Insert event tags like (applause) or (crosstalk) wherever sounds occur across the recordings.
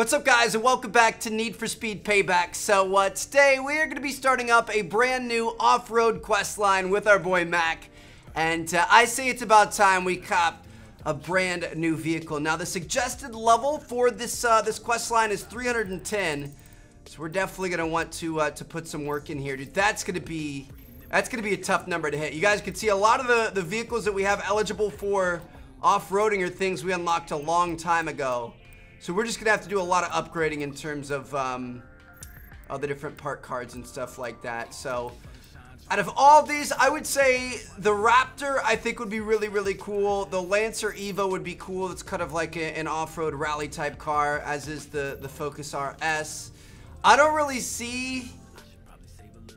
What's up guys and welcome back to Need for Speed Payback. So uh, today we are going to be starting up a brand new off-road quest line with our boy Mac. And uh, I say it's about time we cop a brand new vehicle. Now the suggested level for this uh, this quest line is 310. So we're definitely going to want to uh, to put some work in here. Dude, that's going to be that's going to be a tough number to hit. You guys can see a lot of the, the vehicles that we have eligible for off-roading are things we unlocked a long time ago. So we're just gonna have to do a lot of upgrading in terms of um, all the different part cards and stuff like that. So out of all these, I would say the Raptor I think would be really, really cool. The Lancer Evo would be cool. It's kind of like a, an off-road rally type car, as is the, the Focus RS. I don't really see...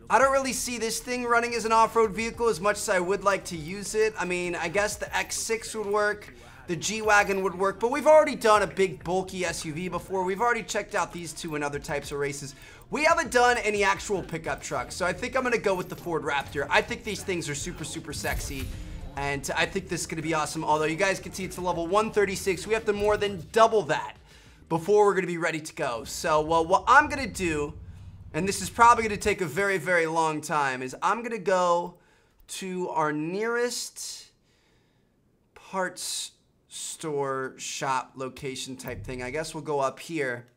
I don't really see this thing running as an off-road vehicle as much as I would like to use it. I mean, I guess the X6 would work the G-Wagon would work, but we've already done a big bulky SUV before. We've already checked out these two and other types of races. We haven't done any actual pickup trucks, so I think I'm gonna go with the Ford Raptor. I think these things are super, super sexy, and I think this is gonna be awesome. Although you guys can see it's a level 136, we have to more than double that before we're gonna be ready to go. So well, what I'm gonna do, and this is probably gonna take a very, very long time, is I'm gonna go to our nearest parts store shop location type thing. I guess we'll go up here.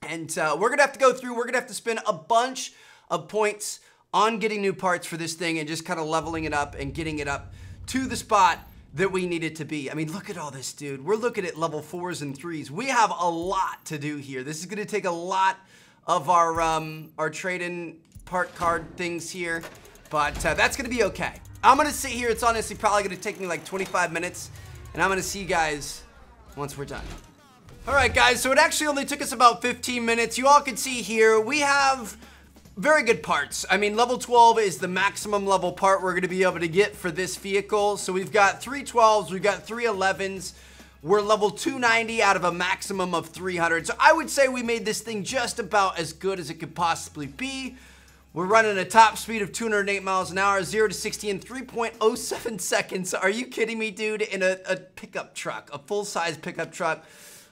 And uh, we're to have to go through, we're to have to spend a bunch of points on getting new parts for this thing and just kind of leveling it up and getting it up to the spot that we need it to be. I mean, look at all this, dude. We're looking at level fours and threes. We have a lot to do here. This is to take a lot of our um, our trade-in part card things here, but uh, that's to be okay. I'm to sit here. It's honestly probably to take me like 25 minutes and I'm gonna see you guys once we're done. All right, guys, so it actually only took us about 15 minutes. You all can see here, we have very good parts. I mean, level 12 is the maximum level part we're gonna be able to get for this vehicle. So we've got three 12s, we've got three 11s. We're level 290 out of a maximum of 300. So I would say we made this thing just about as good as it could possibly be. We're running a top speed of 208 miles an hour, 0 to 60 in 3.07 (laughs) seconds. Are you kidding me, dude? In a, a pickup truck, a full-size pickup truck.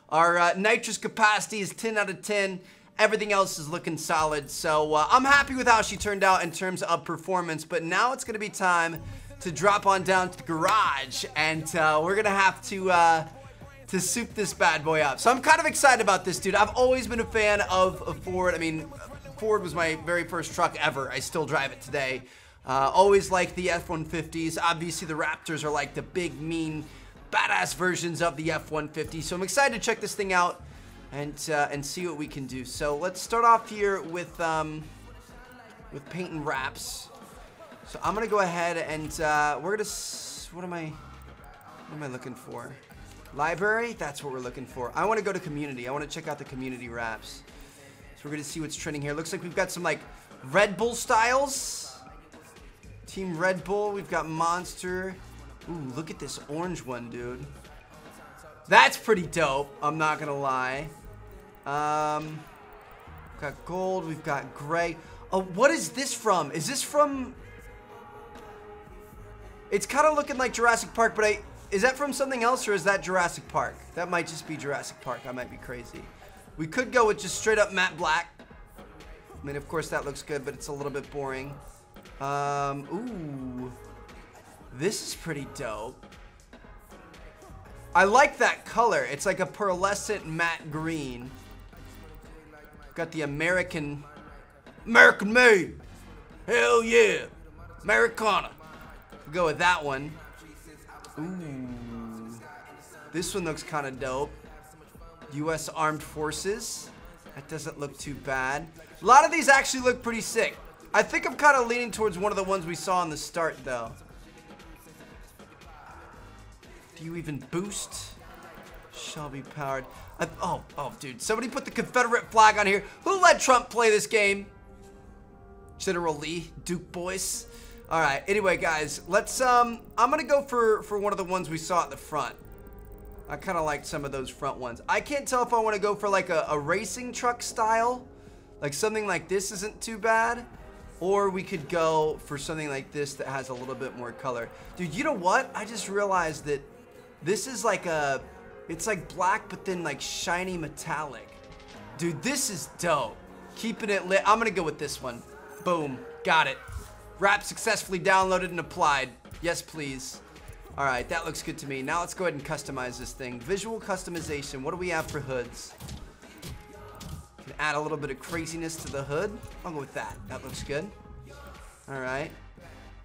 Our uh, nitrous capacity is 10 out of 10. Everything else is looking solid. So uh, I'm happy with how she turned out in terms of performance. But now it's going to be time to drop on down to the garage. And uh, we're going to have to uh, to soup this bad boy up. So I'm kind of excited about this, dude. I've always been a fan of, of Ford. I mean, Ford was my very first truck ever. I still drive it today. Uh, always like the F-150s. Obviously, the Raptors are like the big, mean, badass versions of the F-150. So I'm excited to check this thing out and uh, and see what we can do. So let's start off here with um, with paint and wraps. So I'm gonna go ahead and uh, we're gonna. What am I? What am I looking for? Library. That's what we're looking for. I want to go to community. I want to check out the community wraps. So we're gonna see what's trending here. Looks like we've got some like Red Bull styles. Team Red Bull. We've got Monster. Ooh, look at this orange one, dude. That's pretty dope. I'm not gonna lie. Um, got gold. We've got gray. Oh, what is this from? Is this from? It's kind of looking like Jurassic Park, but I is that from something else or is that Jurassic Park? That might just be Jurassic Park. I might be crazy. We could go with just straight up matte black. I mean, of course that looks good, but it's a little bit boring. Um, ooh. This is pretty dope. I like that color. It's like a pearlescent matte green. Got the American, American made. Hell yeah. Americana. We'll go with that one. Ooh. This one looks kind of dope. U.S. Armed Forces. That doesn't look too bad. A lot of these actually look pretty sick. I think I'm kind of leaning towards one of the ones we saw in the start, though. Do you even boost? Shelby powered. I, oh, oh, dude. Somebody put the Confederate flag on here. Who let Trump play this game? General Lee, Duke boys. All right. Anyway, guys, let's. Um, I'm gonna go for for one of the ones we saw at the front. I kind of like some of those front ones. I can't tell if I want to go for like a, a, racing truck style. Like something like this isn't too bad. Or we could go for something like this that has a little bit more color. Dude, you know what? I just realized that this is like a, it's like black but then like shiny metallic. Dude, this is dope. Keeping it lit. I'm gonna go with this one. Boom. Got it. Wrap successfully downloaded and applied. Yes, please. All right, that looks good to me. Now let's go ahead and customize this thing. Visual customization. What do we have for hoods? Can add a little bit of craziness to the hood. I'll go with that. That looks good. All right.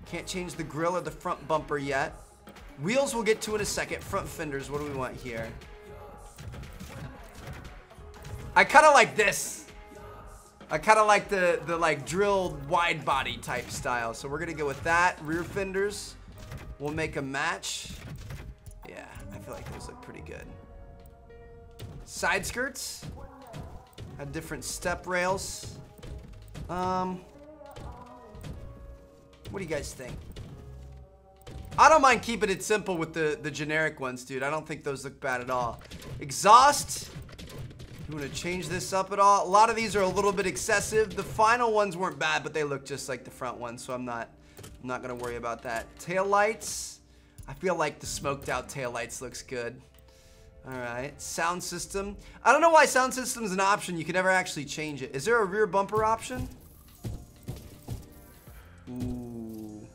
Can't change the grill or the front bumper yet. Wheels we'll get to in a second. Front fenders, what do we want here? I kind of like this. I kind of like the, the like drilled wide body type style. So we're going to go with that. Rear fenders, we'll make a match. Yeah, I feel like those look pretty good. Side skirts. Have different step rails. Um, what do you guys think? I don't mind keeping it simple with the, the generic ones, dude. I don't think those look bad at all. Exhaust. You want to change this up at all? A lot of these are a little bit excessive. The final ones weren't bad, but they look just like the front ones, so I'm not, I'm not to worry about that. Tail lights. I feel like the smoked out tail lights looks good. All right, sound system. I don't know why sound system is an option. You can never actually change it. Is there a rear bumper option? Ooh.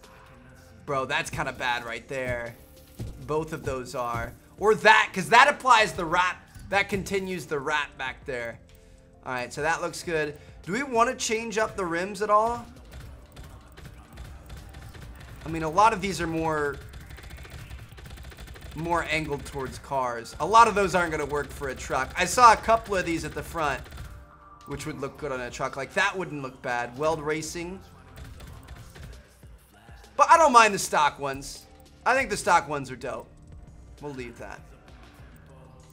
Bro, that's kind of bad right there. Both of those are. Or that, because that applies the wrap that continues the wrap back there. All right, so that looks good. Do we want to change up the rims at all? I mean, a lot of these are more more angled towards cars. A lot of those aren't going to work for a truck. I saw a couple of these at the front, which would look good on a truck. Like, that wouldn't look bad. Weld racing. But I don't mind the stock ones. I think the stock ones are dope. We'll leave that.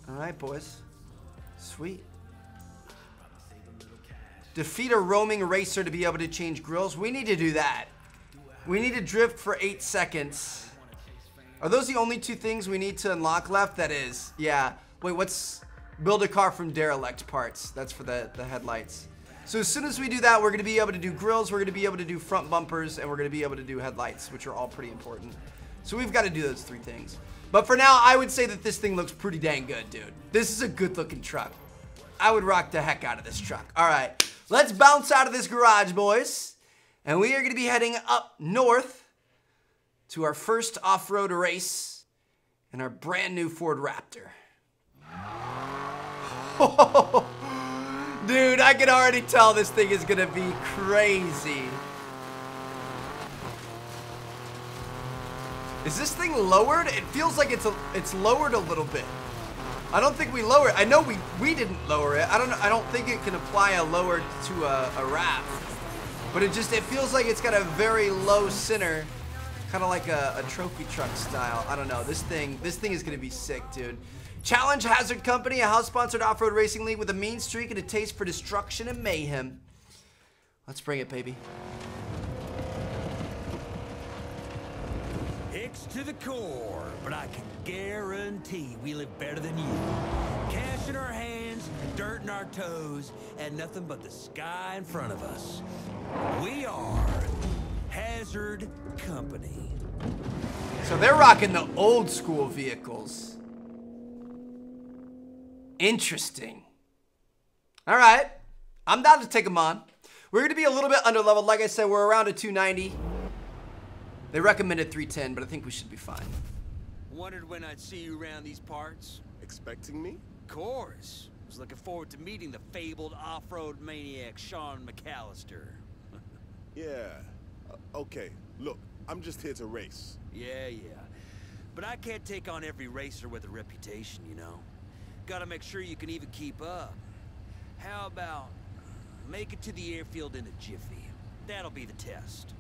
All right, boys. Sweet. Defeat a roaming racer to be able to change grills. We need to do that. We need to drift for eight seconds. Are those the only two things we need to unlock left? That is. Yeah. Wait, what's... Build a car from derelict parts. That's for the, the headlights. So as soon as we do that, we're to be able to do grills, we're to be able to do front bumpers, and we're to be able to do headlights, which are all pretty important. So we've got to do those three things. But for now, I would say that this thing looks pretty dang good, dude. This is a good looking truck. I would rock the heck out of this truck. All right, let's bounce out of this garage, boys. And we are gonna be heading up north to our first off-road race in our brand new Ford Raptor. (laughs) Dude, I can already tell this thing is gonna be crazy. Is this thing lowered? It feels like it's a, it's lowered a little bit. I don't think we lowered. I know we we didn't lower it. I don't I don't think it can apply a lower to a, a wrap. But it just it feels like it's got a very low center, kind of like a, a trophy truck style. I don't know. This thing this thing is gonna be sick, dude. Challenge Hazard Company, a house-sponsored off-road racing league with a mean streak and a taste for destruction and mayhem. Let's bring it, baby. It's to the core, but I can guarantee we live better than you. Cash in our hands, dirt in our toes, and nothing but the sky in front of us. We are Hazard Company. So they're rocking the old school vehicles. Interesting. All right. I'm down to take them on. We're going to be a little bit under leveled. Like I said, we're around a 290. They recommended 310, but I think we should be fine. Wondered when I'd see you around these parts. Expecting me? Of course. Was looking forward to meeting the fabled off-road maniac Sean McAlister. (laughs) yeah. Uh, okay, look, I'm just here to race. Yeah, yeah. But I can't take on every racer with a reputation, you know? Gotta make sure you can even keep up. How about make it to the airfield in a jiffy? That'll be the test.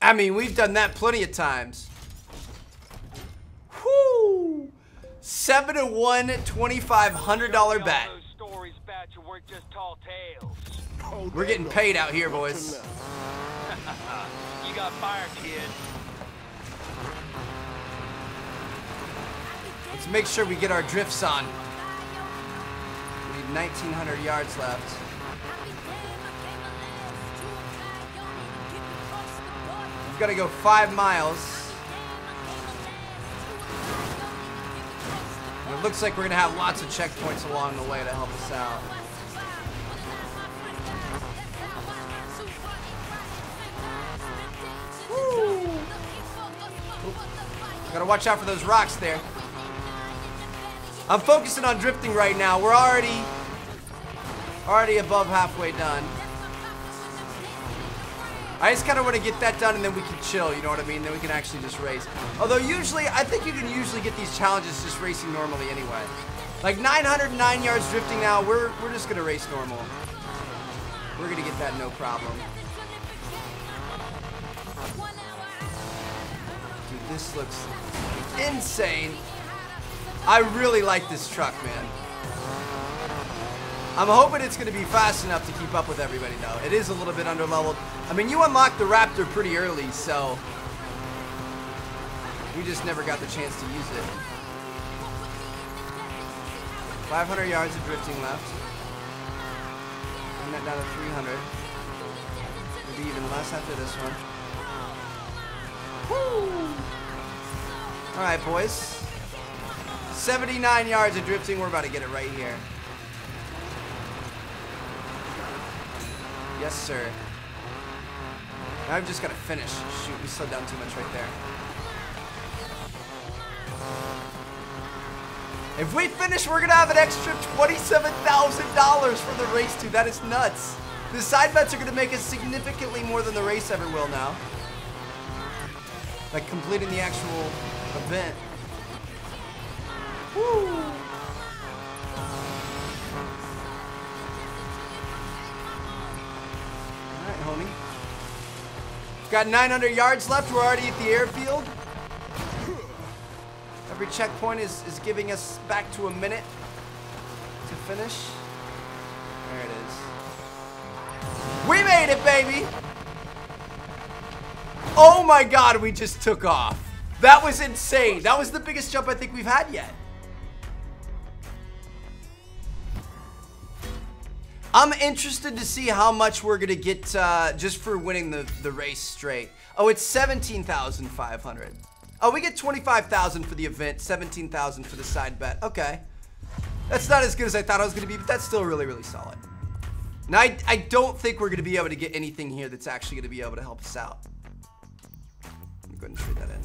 I mean, we've done that plenty of times. Whoo! Seven to one, twenty-five hundred dollar bet. We're getting paid out here, boys. (laughs) you got fired, kid. Let's make sure we get our drifts on. We need 1,900 yards left. We've got to go five miles. It looks like we're gonna have lots of checkpoints along the way to help us out. Gotta watch out for those rocks there. I'm focusing on drifting right now. We're already already above halfway done. I just kind of want to get that done and then we can chill, you know what I mean? Then we can actually just race. Although usually, I think you can usually get these challenges just racing normally anyway. Like 909 yards drifting now, we're, we're just going to race normal. We're going to get that no problem. Dude, this looks insane. I really like this truck, man. I'm hoping it's going to be fast enough to keep up with everybody, though. It is a little bit underleveled. I mean, you unlocked the Raptor pretty early, so... We just never got the chance to use it. 500 yards of drifting left. Bring that down to 300. Maybe even less after this one. Woo! Alright, boys. 79 yards of drifting. We're about to get it right here. Yes, sir. Now I've just got to finish. Shoot, we slowed down too much right there. If we finish, we're going to have an extra $27,000 for the race, too. That is nuts. The side bets are going to make us significantly more than the race ever will now. Like completing the actual event. Woo! Alright, homie. Got 900 yards left. We're already at the airfield. Every checkpoint is, is giving us back to a minute to finish. There it is. We made it, baby! Oh my god, we just took off. That was insane. That was the biggest jump I think we've had yet. I'm interested to see how much we're gonna get uh, just for winning the, the race straight. Oh, it's 17,500. Oh, we get 25,000 for the event, 17,000 for the side bet. Okay. That's not as good as I thought I was gonna be, but that's still really, really solid. Now, I, I don't think we're gonna be able to get anything here that's actually gonna be able to help us out. Let me go ahead and trade that in.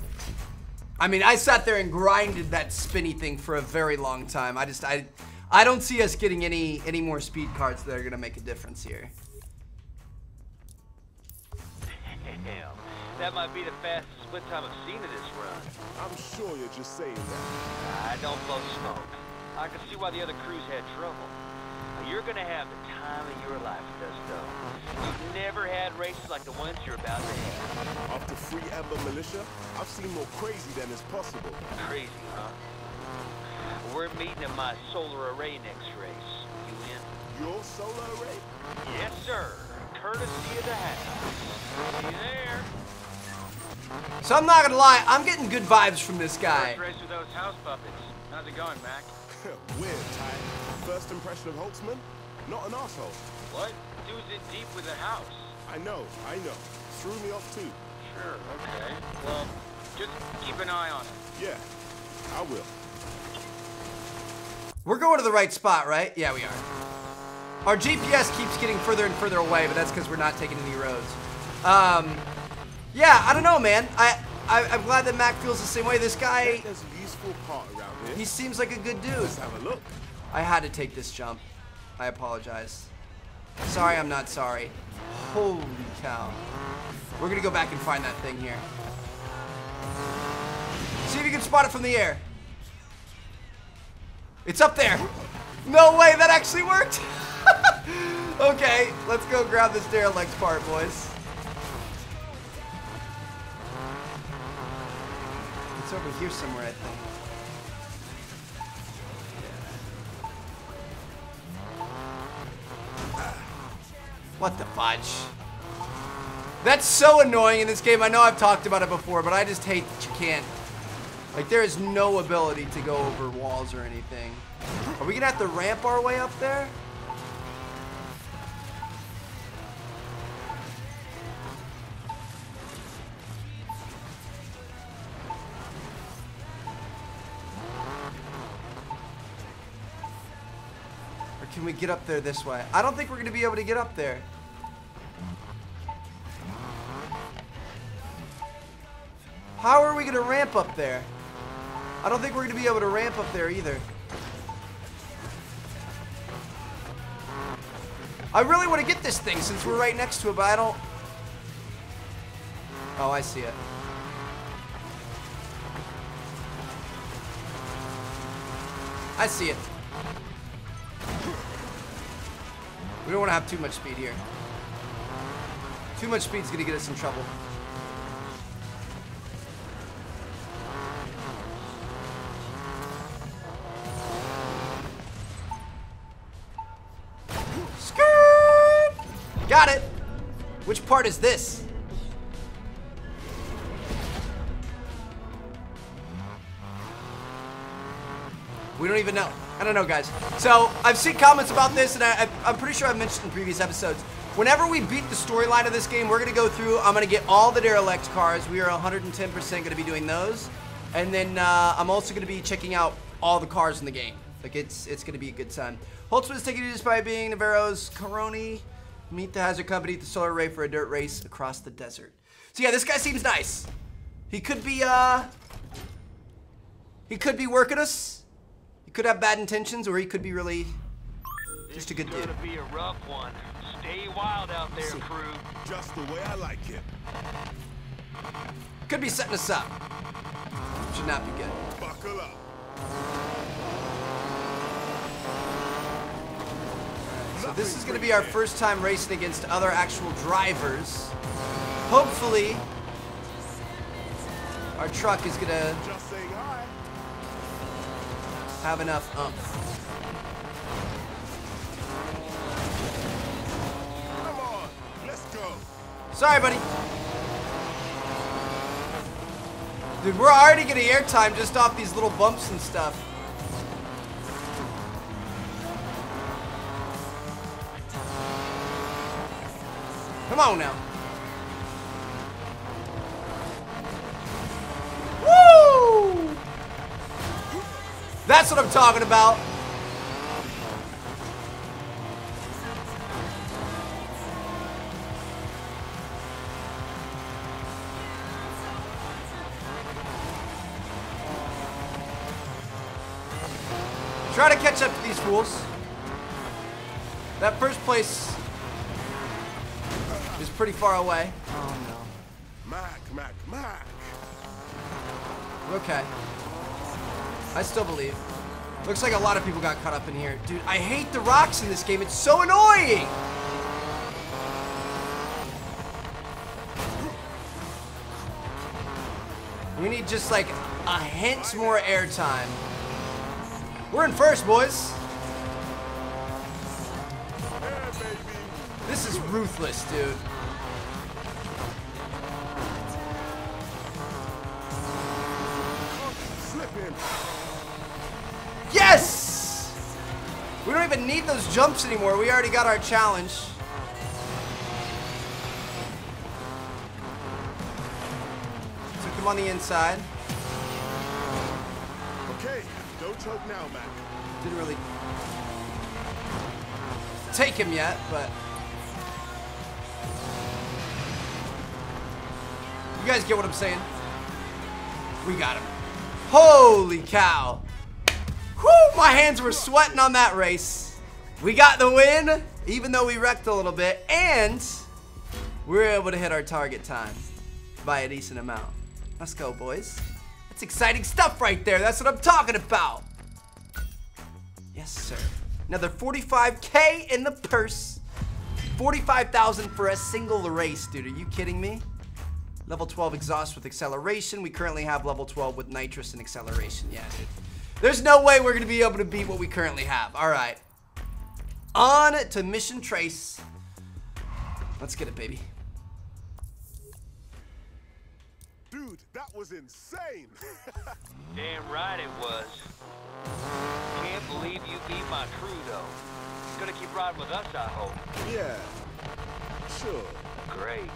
I mean, I sat there and grinded that spinny thing for a very long time. I just, I, I don't see us getting any any more speed cards that are gonna make a difference here. Damn, that might be the fastest split time I've seen of this run. I'm sure you're just saying that. I don't blow smoke. I can see why the other crews had trouble. You're gonna have the time of your life, Dusto. You've never had races like the ones you're about to have. After Free Amber Militia, I've seen more crazy than is possible. Crazy, huh? We're meeting at my solar array next race. You in? Your solar array? Yes, sir. Courtesy of the house. See you there. So I'm not gonna lie, I'm getting good vibes from this guy. First race with those house puppets. How's it going, Mac? (laughs) Weird, Ty. First impression of Holtzman? Not an asshole. What? Dude's in deep with the house. I know, I know. Threw me off too. Sure, okay. Well, just keep an eye on him. Yeah, I will. We're going to the right spot, right? Yeah, we are. Our GPS keeps getting further and further away, but that's because we're not taking any roads. Um, yeah, I don't know, man. I, I I'm glad that Mac feels the same way. This guy, There's a useful part around here. he seems like a good dude. Let's have a look. I had to take this jump. I apologize. Sorry, I'm not sorry. Holy cow. We're gonna go back and find that thing here. See if you can spot it from the air. It's up there. No way, that actually worked. (laughs) okay, let's go grab this derelict part, boys. It's over here somewhere, I think. What the fudge? That's so annoying in this game. I know I've talked about it before, but I just hate that you can't. Like, there is no ability to go over walls or anything. Are we gonna have to ramp our way up there? Or can we get up there this way? I don't think we're to be able to get up there. How are we to ramp up there? I don't think we're going to be able to ramp up there either. I really want to get this thing since we're right next to it, but I don't... Oh, I see it. I see it. We don't want to have too much speed here. Too much speed's going to get us in trouble. Part is this? We don't even know. I don't know, guys. So, I've seen comments about this, and I, am pretty sure I've mentioned in previous episodes. Whenever we beat the storyline of this game, we're going to go through, I'm going to get all the derelict cars. We are 110% going to be doing those. And then uh, I'm also going to be checking out all the cars in the game. Like, it's it's going to be a good time. Holtzman is taking you by being Navarro's Caroni. Meet the Hazard Company at the Solar Array for a dirt race across the desert. So yeah, this guy seems nice. He could be, uh... He could be working us. He could have bad intentions, or he could be really just a good this dude. gonna be a rough one. Stay wild out there, crew. Just the way I like it. Could be setting us up. Should not be good. Buckle up. So this is going to be our first time racing against other actual drivers. Hopefully, our truck is going to Just saying hi. have enough umph. Come on. Let's go. Sorry, buddy. Dude, we're already getting airtime just off these little bumps and stuff. Come on now. Woo! That's what I'm talking about. Try to catch up to these fools. That first place pretty far away. Oh no. Mac, Mac, Mac. no. Okay. I still believe. Looks like a lot of people got caught up in here. Dude, I hate the rocks in this game. It's so annoying. We need just like a hint more airtime. We're in first, boys. This is ruthless, dude. Yes! We don't even need those jumps anymore. We already got our challenge. Took him on the inside. Okay. Don't choke now, Mac. Didn't really take him yet, but you guys get what I'm saying. We got him. Holy cow. Whew, my hands were sweating on that race. We got the win, even though we wrecked a little bit, and we were able to hit our target time by a decent amount. Let's go, boys. That's exciting stuff right there. That's what I'm talking about. Yes, sir. Another 45K in the purse. 45,000 for a single race, dude. Are you kidding me? Level 12 exhaust with acceleration. We currently have level 12 with nitrous and acceleration. Yeah, dude. There's no way we're going to be able to beat what we currently have. All right. On to Mission Trace. Let's get it, baby. Dude, that was insane. (laughs) Damn right it was. Can't believe you beat my crew, though. Gonna keep riding with us, I hope. yeah. Sure. Great.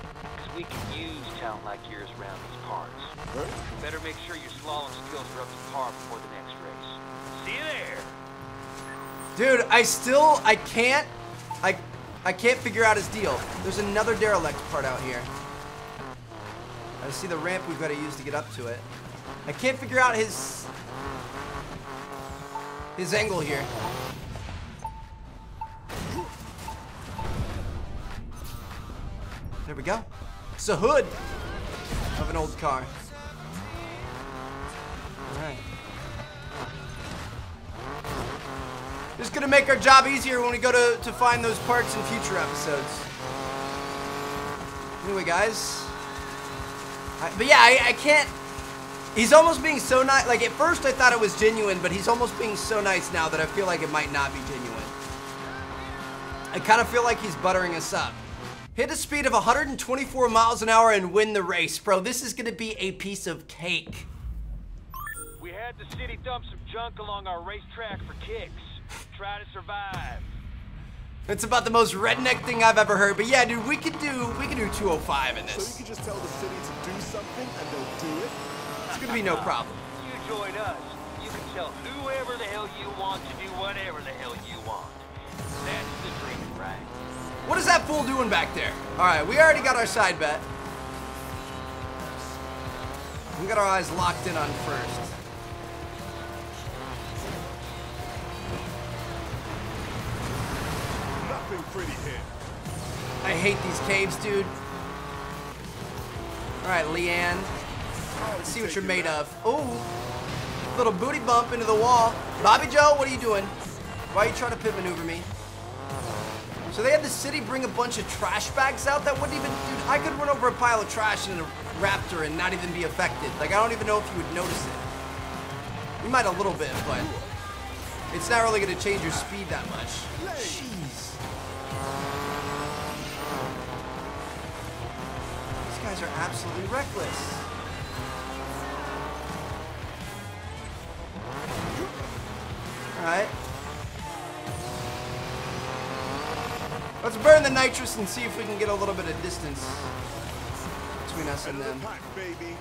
We can use talent like yours around these parts. Huh? Better make sure your slalom skills are up to par before the next race. See you there! Dude, I still, I can't, I, I can't figure out his deal. There's another derelict part out here. I see the ramp we've got to use to get up to it. I can't figure out his, his angle here. There we go. It's a hood of an old car. Alright. Just gonna make our job easier when we go to, to find those parts in future episodes. Anyway, guys. I, but yeah, I, I can't. He's almost being so nice. Like, at first I thought it was genuine, but he's almost being so nice now that I feel like it might not be genuine. I kind of feel like he's buttering us up. Hit a speed of 124 miles an hour and win the race. Bro, this is gonna be a piece of cake. We had the city dump some junk along our racetrack for kicks. Try to survive. It's about the most redneck thing I've ever heard. But yeah, dude, we could do we could do 205 in this. So you this. can just tell the city to do something and they'll do it? It's gonna be no problem. You join us. You can tell whoever the hell you want to do whatever the hell you that fool doing back there? All right, we already got our side bet. We got our eyes locked in on first. Nothing pretty here. I hate these caves, dude. All right, Leanne. Let's see what you're made of. Ooh, little booty bump into the wall. Bobby Joe, what are you doing? Why are you trying to pit maneuver me? So they had the city bring a bunch of trash bags out that wouldn't even, dude, I could run over a pile of trash in a Raptor and not even be affected. Like, I don't even know if you would notice it. You might a little bit, but it's not really gonna change your speed that much. Jeez. These guys are absolutely reckless. Alright. Let's burn the nitrous and see if we can get a little bit of distance between us and them. baby.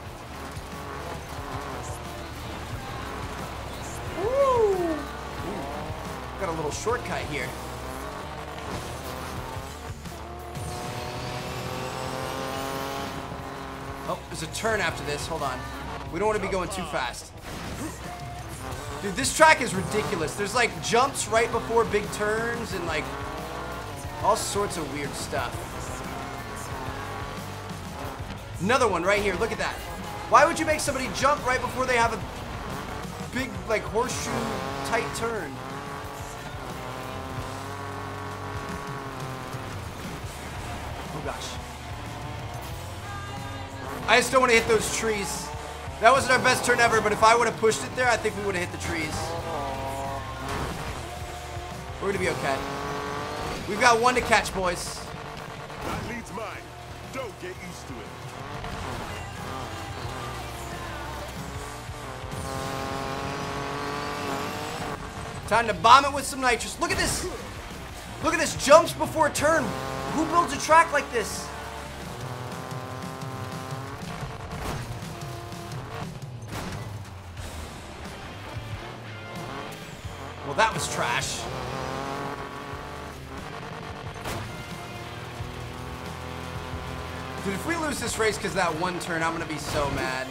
Got a little shortcut here. Oh, there's a turn after this. Hold on. We don't want to be going too fast. Dude, this track is ridiculous. There's like jumps right before big turns and like all sorts of weird stuff. Another one right here. Look at that. Why would you make somebody jump right before they have a big like horseshoe tight turn. Oh gosh. I just don't want to hit those trees. That wasn't our best turn ever, but if I would have pushed it there, I think we would have hit the trees. We're gonna be okay. We've got one to catch, boys. That leads mine. Don't get used to it. Time to bomb it with some nitrous. Look at this. Look at this. Jumps before a turn. Who builds a track like this? Well, that was trash. Dude, if we lose this race because that one turn, I'm going to be so mad.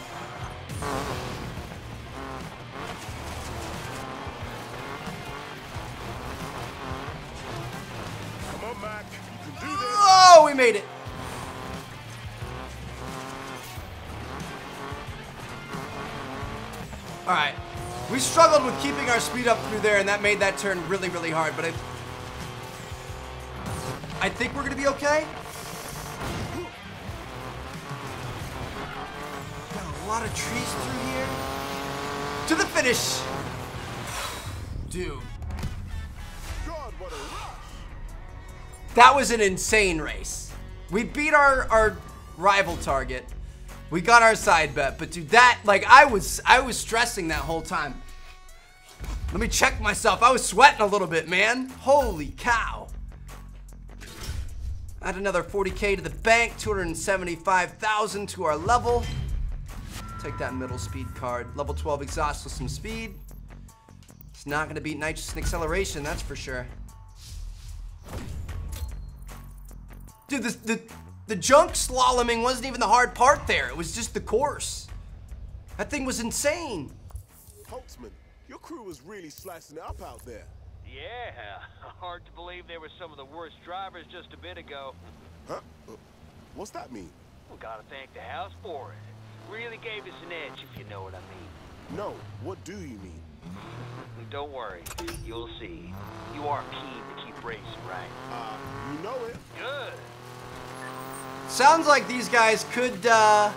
Come on, Mac. You can do this. Oh, we made it. All right. We struggled with keeping our speed up through there, and that made that turn really, really hard. But I, I think we're gonna be okay. Lot of trees through here. To the finish, dude. God, what a rush. That was an insane race. We beat our our rival target. We got our side bet, but dude, that like I was I was stressing that whole time. Let me check myself. I was sweating a little bit, man. Holy cow. Add another 40k to the bank, 275,000 to our level. Take that middle speed card. Level 12 exhaust with some speed. It's not going to beat nitrous and acceleration, that's for sure. Dude, the, the, the junk slaloming wasn't even the hard part there. It was just the course. That thing was insane. Holtzman, your crew was really slicing it up out there. Yeah, (laughs) hard to believe they were some of the worst drivers just a bit ago. Huh? Uh, What's that mean? We gotta thank the house for it. Really gave us an edge, if you know what I mean. No, what do you mean? Don't worry, you'll see. You are keen to keep racing, right? Uh, you know it. Good. Sounds like these guys could uh,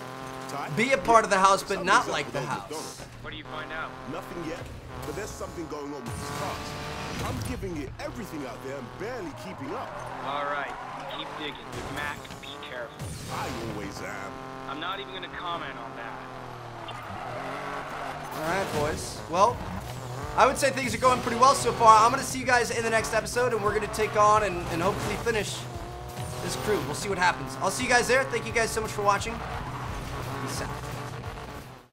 be a part of the house, but Something's not like with the house. What do you find out? Nothing yet, but there's something going on with his cars. I'm giving it everything out there and barely keeping up. All right, keep digging. But Mac, be careful. I always am. I'm not even gonna comment on that. All right, boys. Well, I would say things are going pretty well so far. I'm going to see you guys in the next episode, and we're going to take on and, and hopefully finish this crew. We'll see what happens. I'll see you guys there. Thank you guys so much for watching. Peace out.